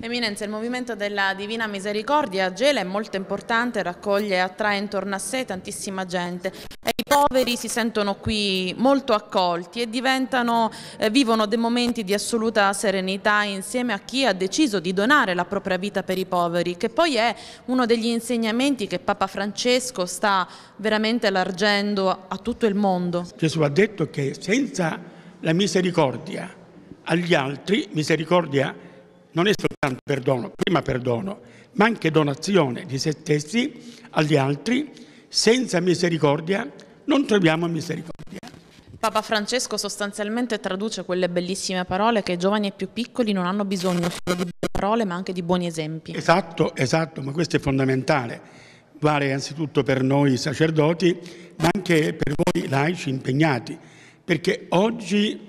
Eminenza, il movimento della Divina Misericordia a Gela è molto importante, raccoglie e attrae intorno a sé tantissima gente e i poveri si sentono qui molto accolti e eh, vivono dei momenti di assoluta serenità insieme a chi ha deciso di donare la propria vita per i poveri, che poi è uno degli insegnamenti che Papa Francesco sta veramente allargendo a tutto il mondo. Gesù ha detto che senza la misericordia agli altri, misericordia non è soltanto perdono, prima perdono, ma anche donazione di se stessi agli altri, senza misericordia non troviamo misericordia. Papa Francesco sostanzialmente traduce quelle bellissime parole che i giovani e più piccoli non hanno bisogno solo di parole ma anche di buoni esempi. Esatto, esatto, ma questo è fondamentale. Vale anzitutto per noi sacerdoti, ma anche per voi laici impegnati, perché oggi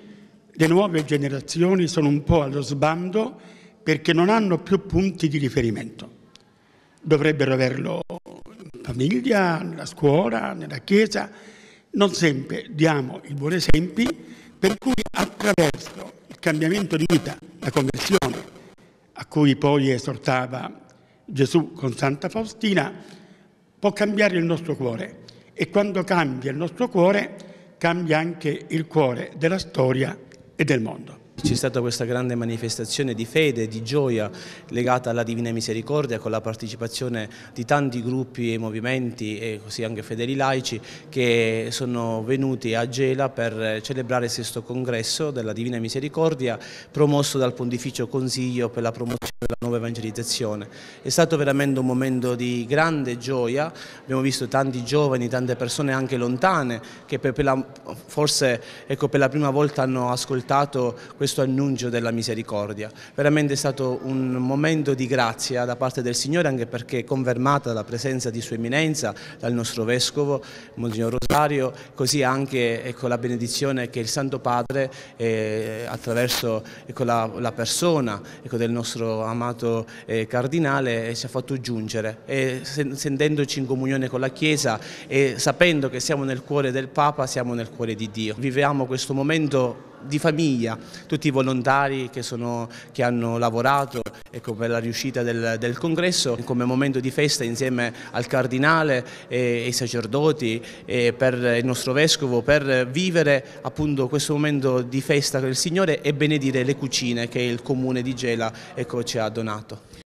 le nuove generazioni sono un po' allo sbando perché non hanno più punti di riferimento. Dovrebbero averlo in famiglia, nella scuola, nella chiesa. Non sempre diamo i buoni esempi per cui attraverso il cambiamento di vita, la conversione, a cui poi esortava Gesù con Santa Faustina, può cambiare il nostro cuore. E quando cambia il nostro cuore, cambia anche il cuore della storia e del mondo. C'è stata questa grande manifestazione di fede, di gioia legata alla Divina Misericordia con la partecipazione di tanti gruppi e movimenti e così anche fedeli laici che sono venuti a Gela per celebrare il sesto congresso della Divina Misericordia promosso dal Pontificio Consiglio per la promozione della nuova evangelizzazione. È stato veramente un momento di grande gioia, abbiamo visto tanti giovani, tante persone anche lontane che per la, forse ecco, per la prima volta hanno ascoltato questo annuncio della misericordia. Veramente è stato un momento di grazia da parte del Signore anche perché confermata la presenza di Sua Eminenza dal nostro Vescovo, Monsignor Rosario, così anche ecco, la benedizione che il Santo Padre eh, attraverso ecco, la, la, persona ecco, del nostro amato eh, cardinale ci ha fatto giungere e sentendoci in comunione con la Chiesa e sapendo che siamo nel cuore del Papa siamo nel cuore di Dio. Viviamo questo momento di famiglia, tutti i volontari che, sono, che hanno lavorato ecco, per la riuscita del, del, congresso come momento di festa insieme al cardinale e ai sacerdoti e per il nostro vescovo per vivere appunto questo momento di festa con il Signore e benedire le cucine che il comune di Gela ecco, ci ha donato.